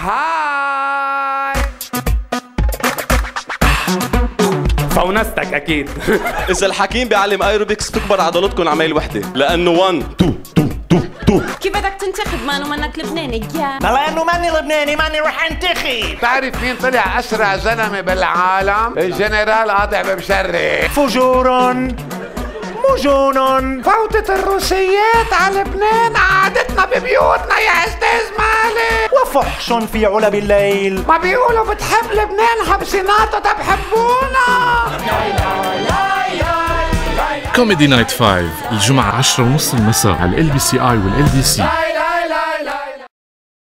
هاي فونستك أكيد. إذا الحكيم بيعلم ايروبكس تكبر عضلاتكم عمال وحدة. لأنه 1 2 2 2 2 كيف بدك تنتخب؟ مانو منك لبناني يا. لأنه ماني لبناني ماني رح أنتخب. بتعرف مين طلع أسرع زلمة بالعالم؟ الجنرال قاطع بمشرف فجور مجون فوتت الروسيات على لبنان وفحش في علب الليل. ما بيقولوا بتحب لبنان حبسيناته طب حبونا. كوميدي نايت 5 الجمعة 10 ونص المساء على ال بي سي اي والال بي سي